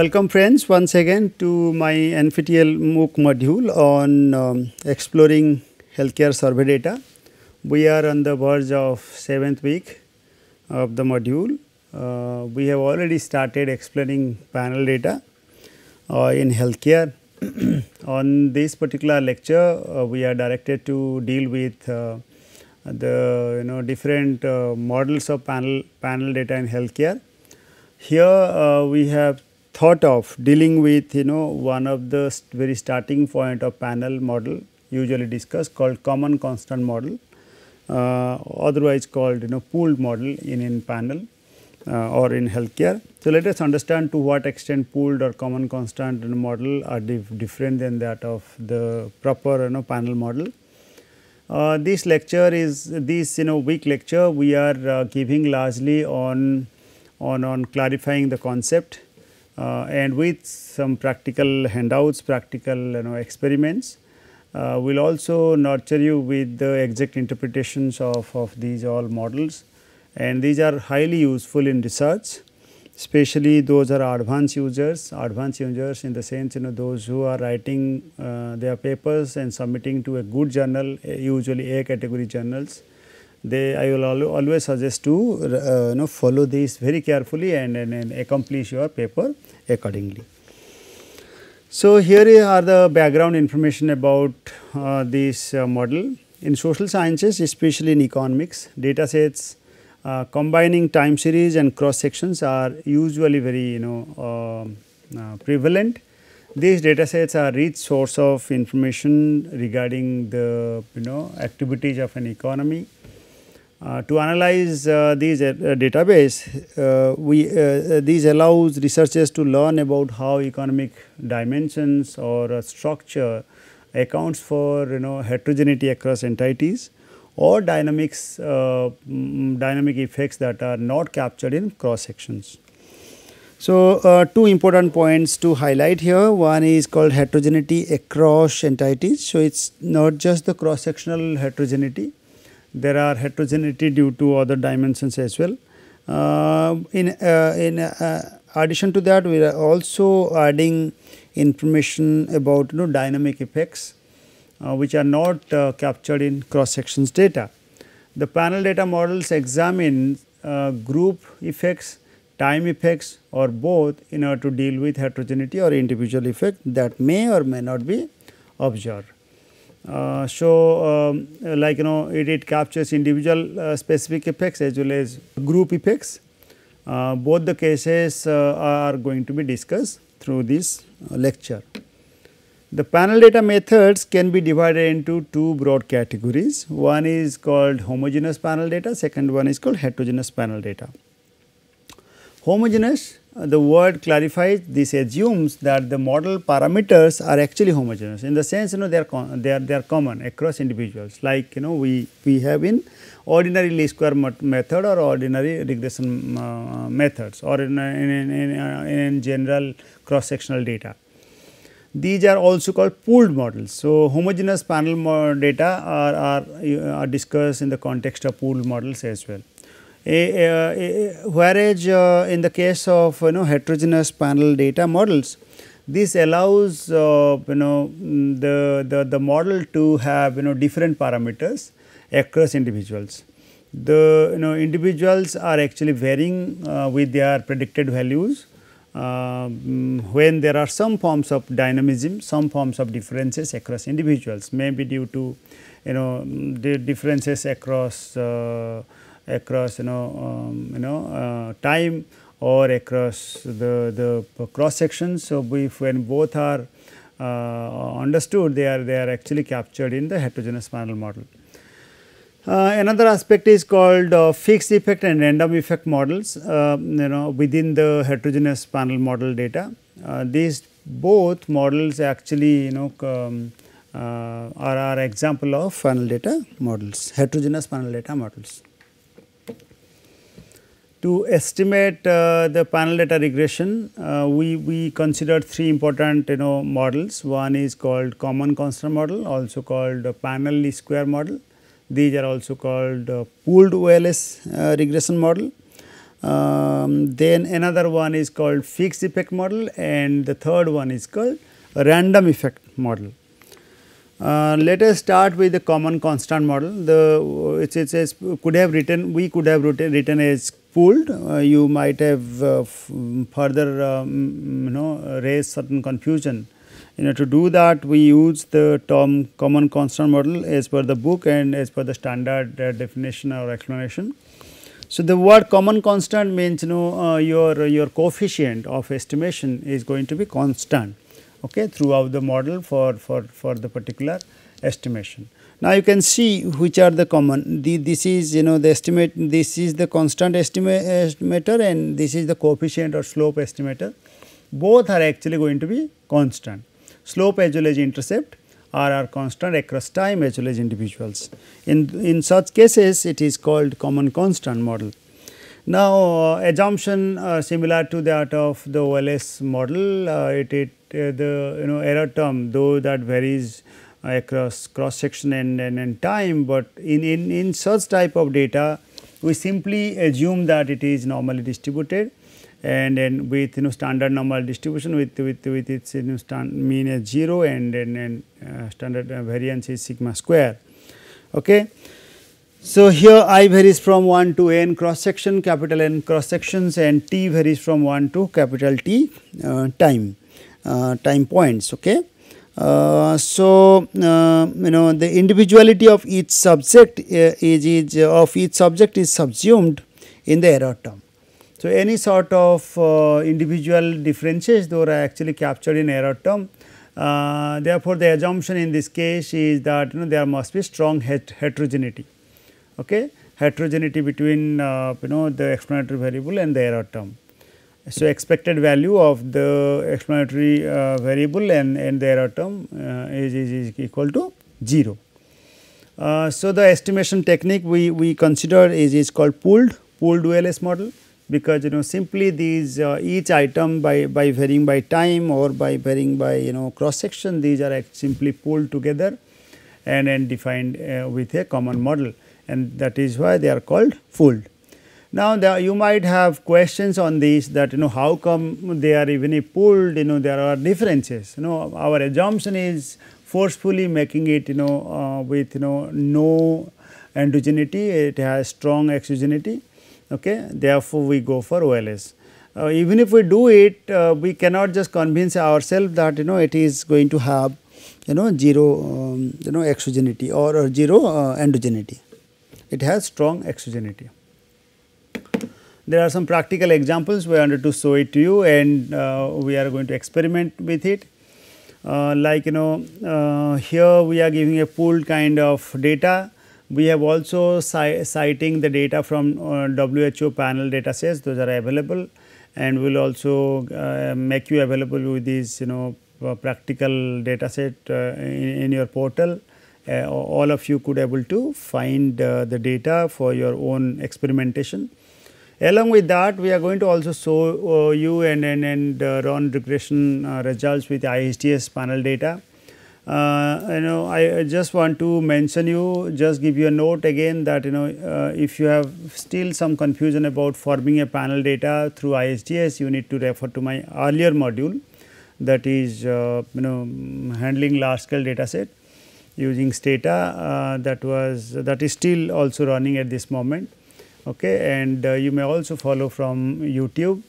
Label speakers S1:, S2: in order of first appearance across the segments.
S1: Welcome friends once again to my NPTEL MOOC module on um, exploring healthcare survey data. We are on the verge of 7th week of the module. Uh, we have already started explaining panel data uh, in healthcare. on this particular lecture, uh, we are directed to deal with uh, the you know different uh, models of panel panel data in healthcare. Here uh, we have thought of dealing with you know one of the very starting point of panel model usually discussed called common constant model uh, otherwise called you know pooled model in in panel uh, or in healthcare. So, let us understand to what extent pooled or common constant model are dif different than that of the proper you know panel model. Uh, this lecture is this you know week lecture we are uh, giving largely on on on clarifying the concept uh, and with some practical handouts, practical you know experiments. Uh, we will also nurture you with the exact interpretations of, of these all models and these are highly useful in research especially those are advanced users, advanced users in the sense you know those who are writing uh, their papers and submitting to a good journal usually A category journals they I will always suggest to uh, you know follow this very carefully and, and, and accomplish your paper accordingly. So, here are the background information about uh, this uh, model. In social sciences especially in economics data sets uh, combining time series and cross sections are usually very you know uh, uh, prevalent. These data sets are rich source of information regarding the you know activities of an economy uh, to analyze uh, these uh, database, uh, we uh, these allows researchers to learn about how economic dimensions or structure accounts for you know heterogeneity across entities or dynamics mm, dynamic effects that are not captured in cross sections. So, two important points to highlight here one is called heterogeneity across entities. So, it is not just the cross sectional heterogeneity there are heterogeneity due to other dimensions as well. Uh, in uh, in uh, addition to that, we are also adding information about you know dynamic effects, uh, which are not uh, captured in cross sections data. The panel data models examine uh, group effects, time effects, or both in order to deal with heterogeneity or individual effect that may or may not be observed. Uh, so, um, like you know it, it captures individual uh, specific effects as well as group effects. Uh, both the cases uh, are going to be discussed through this uh, lecture. The panel data methods can be divided into two broad categories. One is called homogeneous panel data, second one is called heterogeneous panel data. Homogeneous the word clarifies this assumes that the model parameters are actually homogeneous in the sense you know they are they are they are common across individuals like you know we we have in ordinary least square method or ordinary regression uh, methods or in, in, in, uh, in general cross sectional data these are also called pooled models. So, homogeneous panel data are, are, are discussed in the context of pooled models as well. Whereas uh, in the case of you know heterogeneous panel data models, this allows uh, you know the, the, the model to have you know different parameters across individuals. The you know individuals are actually varying uh, with their predicted values uh, when there are some forms of dynamism, some forms of differences across individuals may be due to you know the differences across uh, across you know um, you know uh, time or across the the cross sections. So, if when both are uh, understood they are they are actually captured in the heterogeneous panel model. Uh, another aspect is called uh, fixed effect and random effect models uh, you know within the heterogeneous panel model data. Uh, these both models actually you know um, are, are example of panel data models heterogeneous panel data models. To estimate uh, the panel data regression, uh, we, we considered three important you know models. One is called common constant model, also called panel least square model. These are also called uh, pooled OLS uh, regression model. Um, then another one is called fixed effect model and the third one is called random effect model. Uh, let us start with the common constant model. The it, says could have written we could have written, written as pooled. Uh, you might have uh, further um, you know raised certain confusion. You know to do that we use the term common constant model as per the book and as per the standard uh, definition or explanation. So, the word common constant means you know uh, your your coefficient of estimation is going to be constant okay, throughout the model for, for, for the particular estimation. Now, you can see which are the common the, this is you know the estimate this is the constant estimate estimator and this is the coefficient or slope estimator both are actually going to be constant slope as well as intercept are, are constant across time as well as individuals. In, in such cases it is called common constant model. Now, uh, assumption uh, similar to that of the OLS model, uh, it, it uh, the you know error term though that varies across cross section and, and, and time, but in, in, in such type of data we simply assume that it is normally distributed and then with you know standard normal distribution with with with its you know stand mean as 0 and and, and uh, standard uh, variance is sigma square okay so here i varies from 1 to n cross section capital n cross sections and t varies from 1 to capital t uh, time uh, time points. Okay. Uh, so, uh, you know the individuality of each subject is, is of each subject is subsumed in the error term. So, any sort of individual differences are actually captured in error term. Uh, therefore, the assumption in this case is that you know there must be strong het heterogeneity, okay? heterogeneity between uh, you know the explanatory variable and the error term. So, expected value of the explanatory uh, variable and, and the error term uh, is, is, is, equal to 0. Uh, so, the estimation technique we, we consider is, is called pooled, pooled OLS model because you know simply these uh, each item by, by varying by time or by varying by you know cross section these are simply pooled together and, and defined uh, with a common model and that is why they are called pooled. Now, the, you might have questions on this that you know how come they are even pulled you know there are differences you know our assumption is forcefully making it you know uh, with you know no endogeneity it has strong exogeneity okay therefore we go for OLS. Uh, even if we do it uh, we cannot just convince ourselves that you know it is going to have you know 0 um, you know exogeneity or, or 0 uh, endogeneity it has strong exogeneity. There are some practical examples we wanted to show it to you and uh, we are going to experiment with it. Uh, like you know uh, here we are giving a pooled kind of data. We have also citing the data from uh, WHO panel data sets those are available and we will also uh, make you available with these you know uh, practical data set in, in, your portal. all of you could able to find the data for your own experimentation. Along with that, we are going to also show uh, you and, and, and uh, run regression uh, results with ISDS panel data. Uh, you know, I just want to mention you, just give you a note again that you know, uh, if you have still some confusion about forming a panel data through ISDS, you need to refer to my earlier module that is uh, you know handling large scale data set using Stata that was that is still also running at this moment okay and uh, you may also follow from YouTube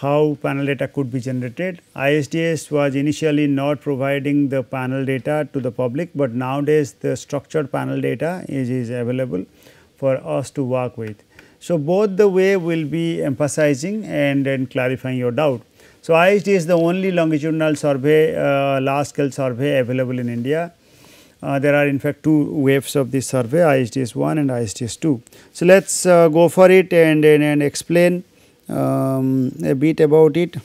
S1: how panel data could be generated. ISDS was initially not providing the panel data to the public, but nowadays the structured panel data is, is available for us to work with. So, both the way will be emphasizing and then clarifying your doubt. So, ISDS is the only longitudinal survey, uh, large scale survey available in India uh, there are in fact two waves of this survey ISDS 1 and ISDS 2. So, let us uh, go for it and, and, and explain um, a bit about it.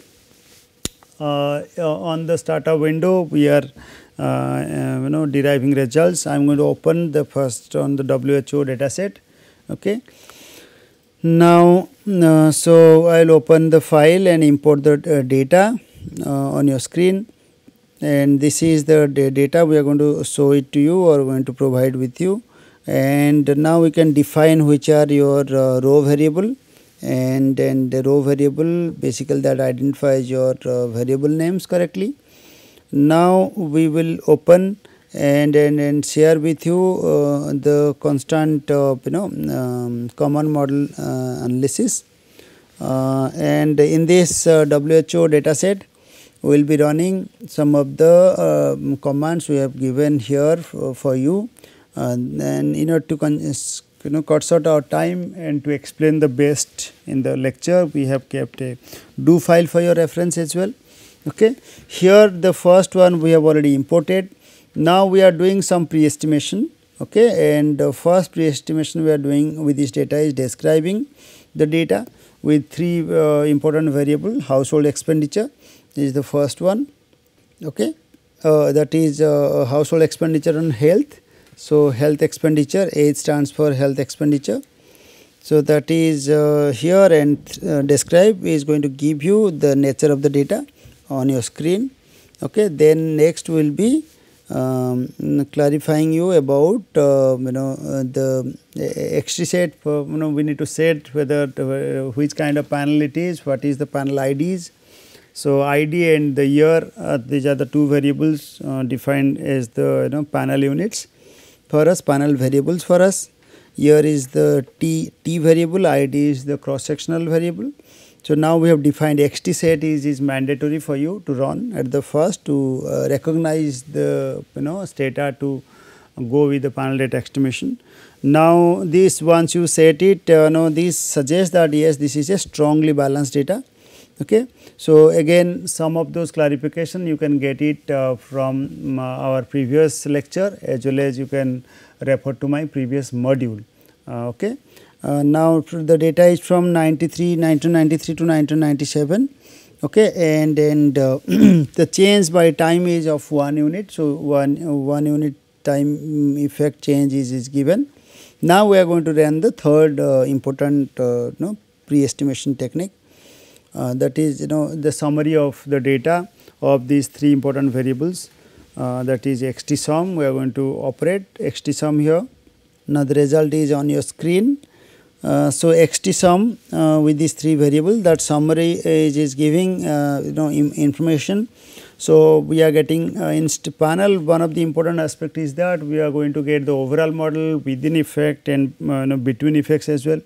S1: Uh, uh on the Stata window we are uh, uh, you know deriving results. I am going to open the first on the WHO data set. Okay. Now, so I will open the file and import the data on your screen and this is the data we are going to show it to you or going to provide with you. And now we can define which are your uh, row variable. And then the row variable basically that identifies your uh, variable names correctly. Now we will open and and, and share with you uh, the constant you know um, common model uh, analysis. Uh, and in this uh, WHO dataset we will be running some of the um, commands we have given here for, you. And in order to you know cut short our time and to explain the best in the lecture we have kept a do file for your reference as well. Okay? Here the first one we have already imported. Now we are doing some pre-estimation. Okay? And the first pre-estimation we are doing with this data is describing the data with three uh, important variable household expenditure is the first one okay? Uh, that is uh, household expenditure on health. So health expenditure H stands for health expenditure. So that is uh, here and uh, describe is going to give you the nature of the data on your screen okay? Then next will be um, clarifying you about uh, you know uh, the xt set for, you know we need to set whether which kind of panel it is what is the panel IDs. So ID and the year uh, these are the two variables uh, defined as the you know panel units for us panel variables for us year is the T T variable ID is the cross sectional variable so, now we have defined xt set is, is mandatory for you to run at the first to uh, recognize the you know data to go with the panel data estimation. Now, this once you set it uh, now this suggests that yes this is a strongly balanced data. Okay. So, again some of those clarification you can get it uh, from uh, our previous lecture as well as you can refer to my previous module. Uh, okay. Uh, now the data is from 93 1993 to 1997 okay and and uh, the change by time is of one unit so one one unit time effect change is, is given now we are going to run the third uh, important pre-estimation technique uh, that is you know the summary of the data of these three important variables uh, that is xt sum we are going to operate xt sum here now the result is on your screen uh, so xt sum uh, with these three variables that summary is, is giving uh, you know information. So, we are getting uh, in panel one of the important aspect is that we are going to get the overall model within effect and you know, between effects as well.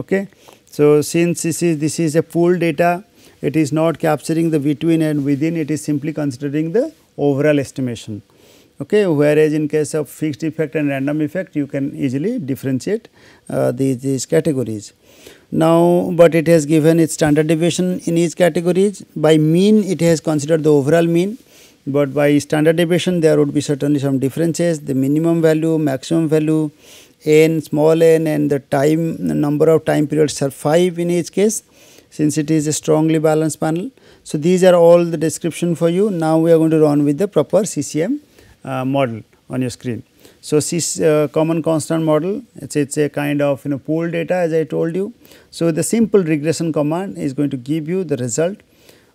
S1: Okay. So, since this is this is a pool data it is not capturing the between and within it is simply considering the overall estimation. Okay whereas in case of fixed effect and random effect you can easily differentiate uh, these, these categories. Now but it has given its standard deviation in each categories. By mean it has considered the overall mean but by standard deviation there would be certainly some differences. The minimum value maximum value n small n and the time the number of time periods are 5 in each case since it is a strongly balanced panel so these are all the description for you now we are going to run with the proper ccm uh, model on your screen. So, this uh, common constant model it is a kind of you know pool data as I told you. So, the simple regression command is going to give you the result.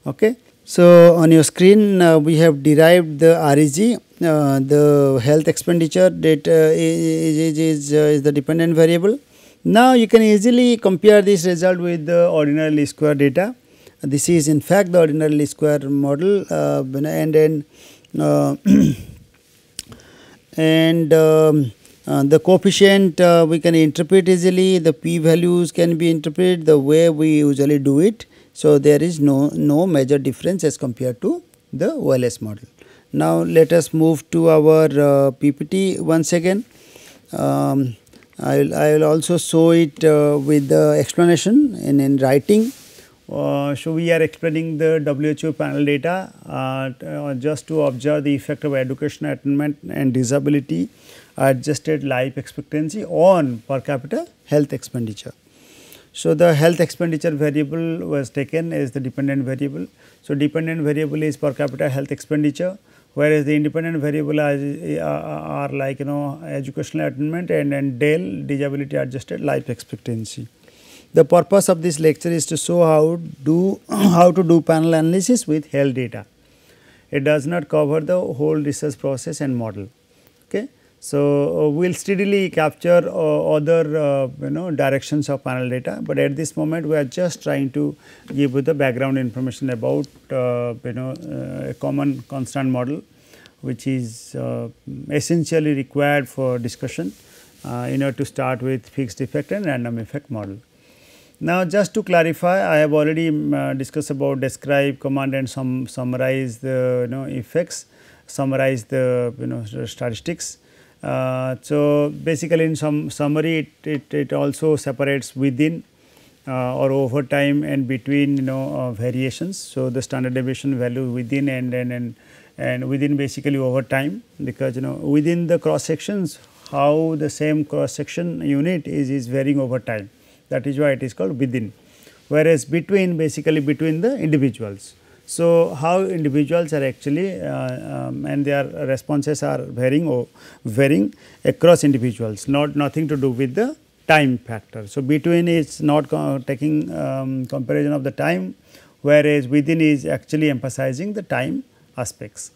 S1: Okay. So, on your screen uh, we have derived the REG uh, the health expenditure data is, is, is, uh, is the dependent variable. Now, you can easily compare this result with the ordinary least square data. This is in fact the ordinary least square model uh, and then and um, uh, the coefficient uh, we can interpret easily the p values can be interpreted the way we usually do it so there is no no major difference as compared to the OLS model now let us move to our uh, ppt once again um, I will, I will also show it uh, with the explanation in, in writing uh, so, we are explaining the WHO panel data uh, just to observe the effect of education attainment and disability adjusted life expectancy on per capita health expenditure. So, the health expenditure variable was taken as the dependent variable. So, dependent variable is per capita health expenditure whereas the independent variable are, are, uh, uh, are like you know educational attainment and, and DALE disability adjusted life expectancy. The purpose of this lecture is to show how do how to do panel analysis with health data. It does not cover the whole research process and model. Okay. So, uh, we will steadily capture uh, other uh, you know directions of panel data, but at this moment we are just trying to give you the background information about you know a common constant model which is essentially required for discussion in order to start with fixed effect and random effect model. Now, just to clarify I have already um, discussed about describe command and sum, summarize the you know effects, summarize the you know statistics so, basically in some summary it, it, it also separates within uh, or over time and between you know uh, variations. So, the standard deviation value within and, and, and, and within basically over time because you know within the cross sections how the same cross section unit is, is varying over time that is why it is called within whereas between basically between the individuals. So, how individuals are actually uh, um, and their responses are varying or varying across individuals not nothing to do with the time factor. So, between is not taking um, comparison of the time whereas within is actually emphasizing the time aspects.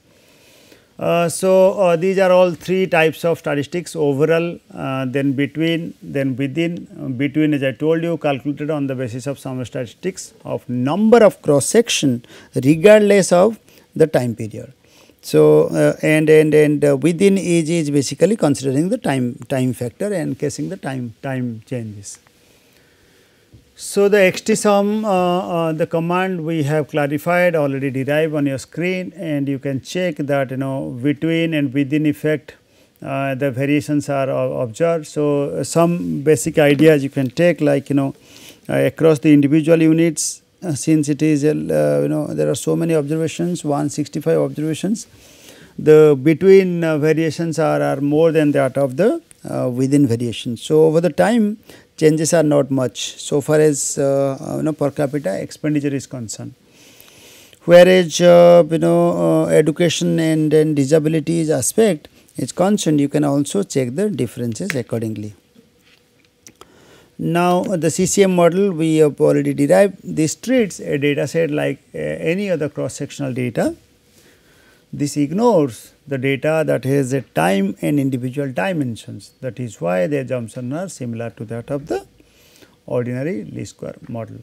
S1: Uh, so, uh, these are all three types of statistics overall uh, then between then within between as I told you calculated on the basis of some statistics of number of cross section regardless of the time period. So, uh, and and and uh, within age is basically considering the time time factor and casing the time time changes. So, the xtsum uh, uh, the command we have clarified already derived on your screen and you can check that you know between and within effect uh, the variations are observed. So, some basic ideas you can take like you know uh, across the individual units uh, since it is uh, you know there are so many observations 165 observations the between variations are, are more than that of the within variations. So, over the time changes are not much so far as uh, uh, you know per capita expenditure is concerned. Whereas uh, you know education and, and disabilities aspect is concerned you can also check the differences accordingly. Now, the CCM model we have already derived this treats a data set like uh, any other cross sectional data. This ignores the data that has a time and individual dimensions that is why the assumptions are similar to that of the ordinary least square model.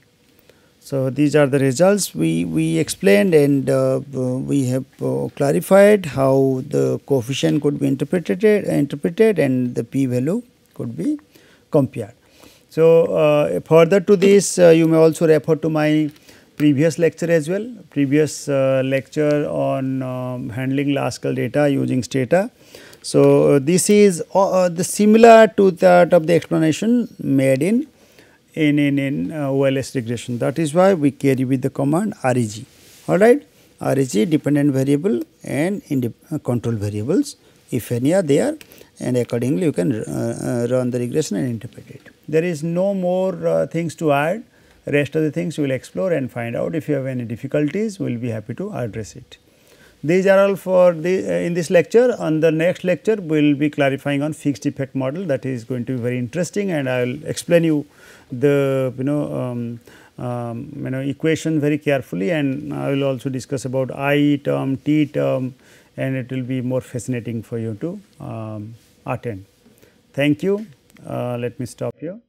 S1: So, these are the results we, we explained and uh, we have uh, clarified how the coefficient could be interpreted, interpreted and the p value could be compared. So, uh, further to this uh, you may also refer to my previous lecture as well, previous uh, lecture on um, handling large scale data using stata. So, uh, this is uh, uh the similar to that of the explanation made in in in, in uh, OLS regression. That is why we carry with the command REG. All right, REG dependent variable and uh, control variables if any are there and accordingly you can run the regression and interpret it. There is no more things to add Rest of the things we will explore and find out. If you have any difficulties, we will be happy to address it. These are all for the uh, in this lecture. On the next lecture, we will be clarifying on fixed effect model that is going to be very interesting and I will explain you the you know um, um, you know equation very carefully and I will also discuss about I term, T term and it will be more fascinating for you to um, attend. Thank you. Uh, let me stop here.